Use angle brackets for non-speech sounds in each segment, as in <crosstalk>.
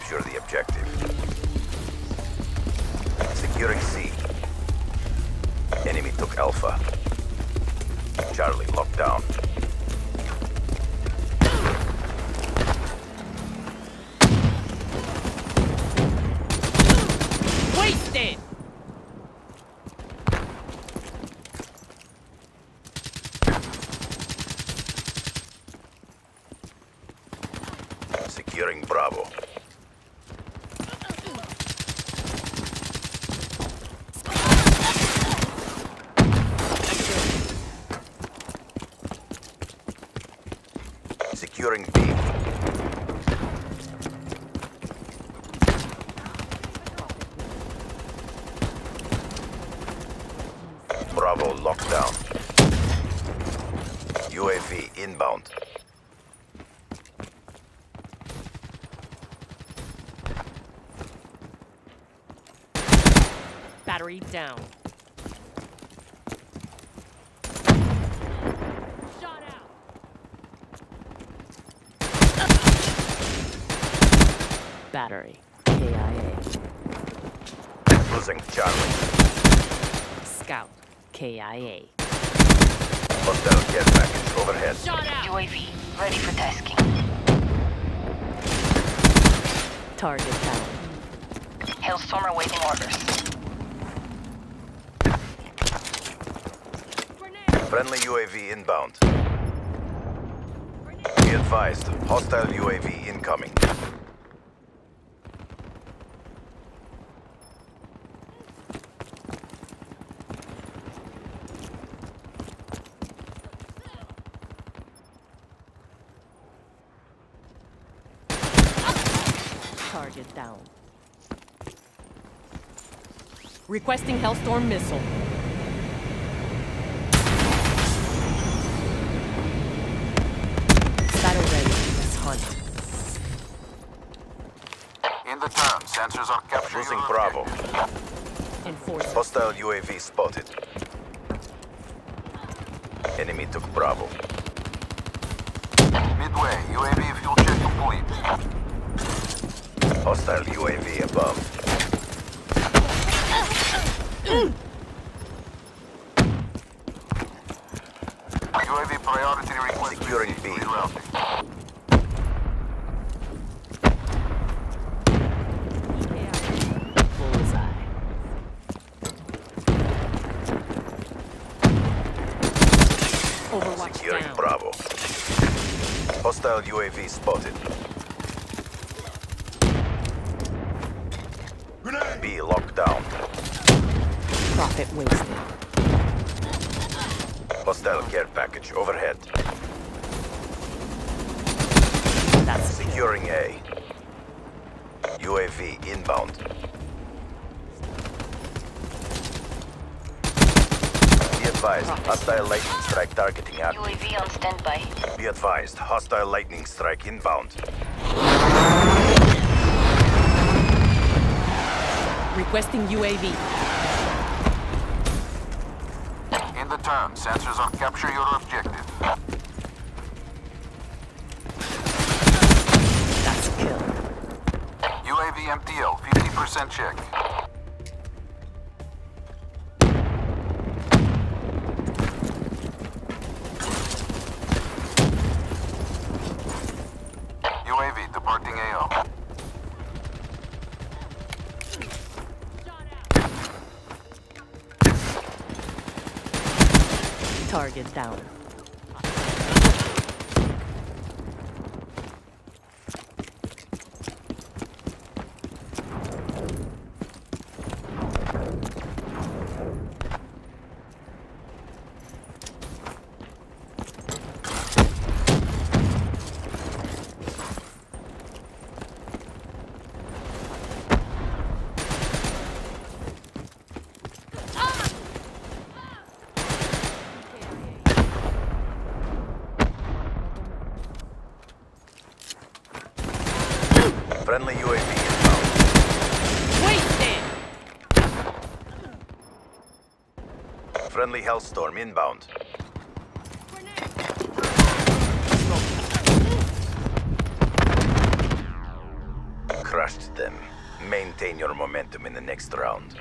Capture the objective. Securing C. Enemy took Alpha. Charlie locked down. Wasted! Securing Bravo. Securing B. Bravo locked down. UAV inbound. Battery down. Shot out. Battery. KIA. Losing Charlie. Scout. KIA. Hostile care package overhead. Shot out. UAV ready for tasking. Target down. Hellstorm awaiting orders. Friendly UAV inbound. Be advised, hostile UAV incoming. Target down. Requesting Hellstorm missile. Battle ready. Let's hunt. In the turn, sensors are capturing Losing Bravo. objective. Hostile UAV spotted. Enemy took Bravo. Midway, UAV fuel check complete. Hostile UAV above. UAV priority request Securing received. B. Rerouting. Overwatch Securing down. Bravo. Hostile UAV spotted. B locked down. Prophet wasted. Hostile care package overhead. That's. Securing A. UAV inbound. Be advised, hostile lightning strike targeting active. UAV on standby. Be advised, hostile lightning strike inbound. Requesting UAV. Turn, sensors are capture your objective. That's a kill. UAV MTL, 50% check. Target down. Friendly UAV inbound. Wasted! Friendly Hellstorm inbound. Crushed them. Maintain your momentum in the next round.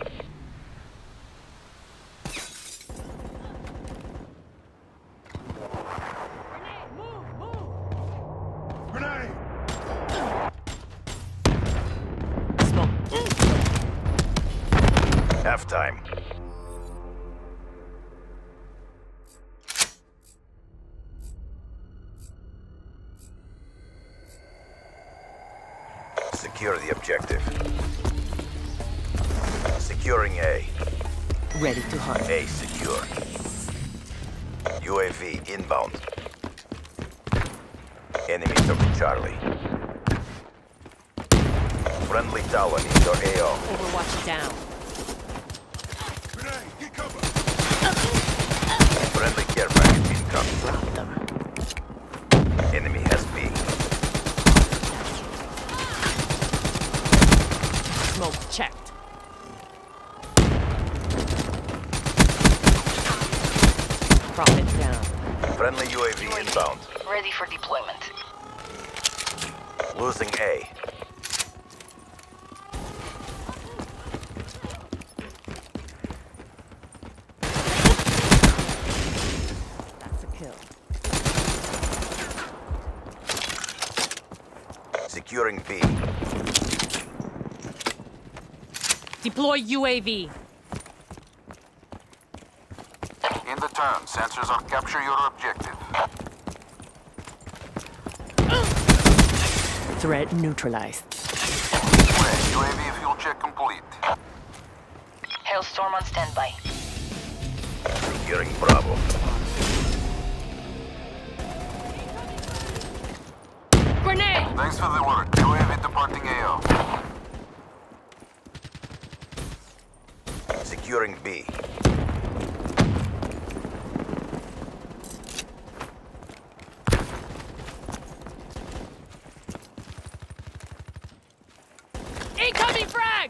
Secure the objective. Securing A. Ready to hunt. A secure. UAV inbound. Enemy took Charlie. Friendly Talon in your AO. Overwatch down. Friendly care package incoming. Drop them. Enemy has B. Smoke checked. Prophet down. Friendly UAV inbound. Ready for deployment. Losing A. That's a kill. Securing B. Deploy UAV. In the turn, sensors on capture your objective. Threat neutralized. UAV fuel check complete. Hellstorm on standby. Securing Bravo. Grenade! Thanks for the work. UAV departing AO. Securing B. Incoming frag!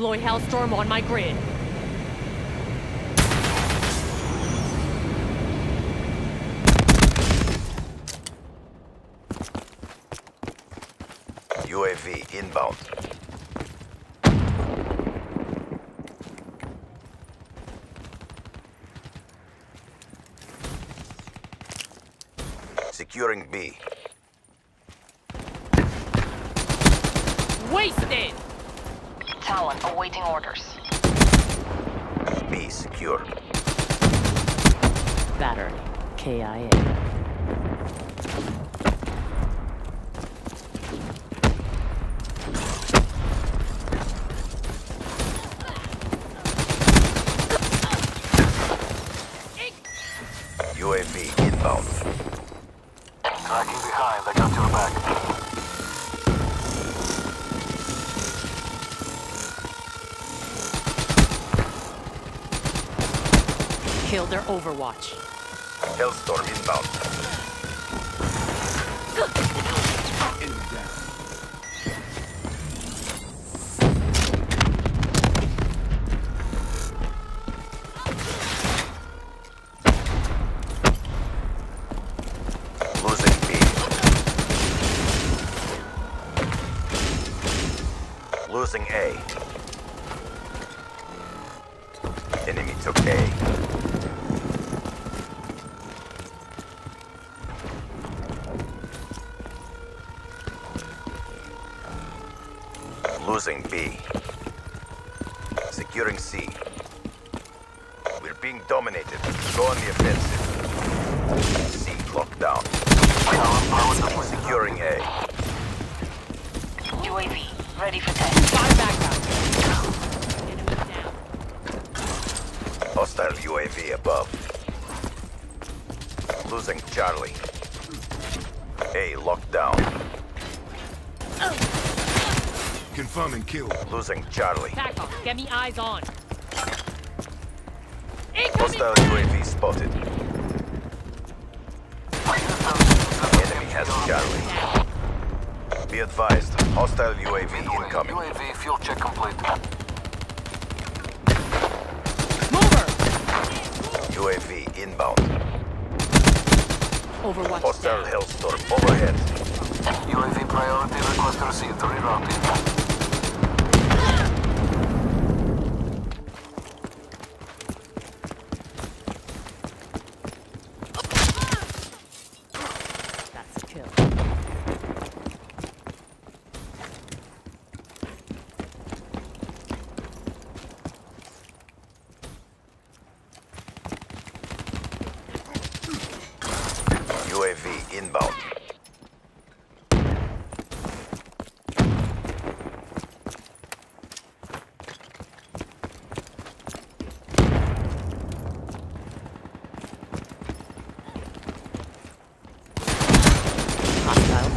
Deploy Hellstorm on my grid. UAV inbound. Securing B. Wasted! Talon awaiting orders. B secure. Battery. KIA. UAV inbound. Tracking behind. I got your back. Kill their Overwatch. Hellstorm inbound. <gasps> Losing B. Securing C. We're being dominated. Go on the offensive. C locked down. Securing A. UAV ready for test. Fire background. Enemy down. Hostile UAV above. Losing Charlie. A locked down. Confirm and kill. Losing Charlie. off. Get me eyes on. Hostile UAV spotted. Enemy has Charlie. Be advised, hostile UAV incoming. UAV fuel check complete. Mover! UAV inbound. Overwatch. Hostile Hellstorm overhead. UAV priority request received. Rerouting.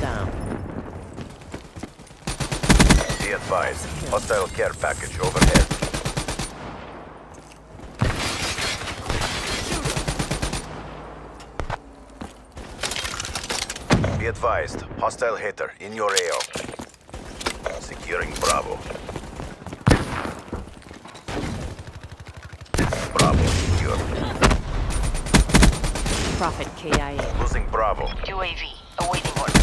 Down. Be advised. Hostile care package overhead. Be advised. Hostile hitter in your AO. Securing Bravo. Bravo secure. Prophet KIA. Losing Bravo. UAV awaiting orders.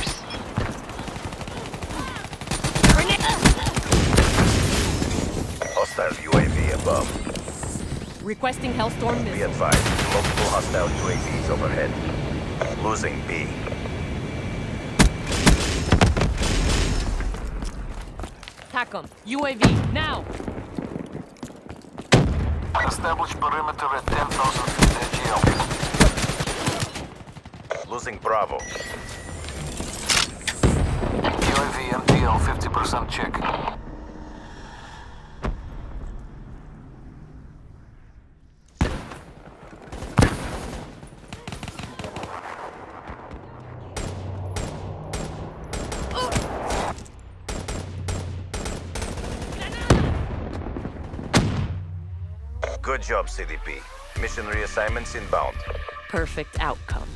Hostile UAV above. Requesting Hellstorm Be advised. Multiple hostile UAVs overhead. Losing B. TACOM. UAV, now! Establish perimeter at 10,000 feet AGL. Losing Bravo. UAV MTL 50% check. Job, CDP. Mission reassignments inbound. Perfect outcome.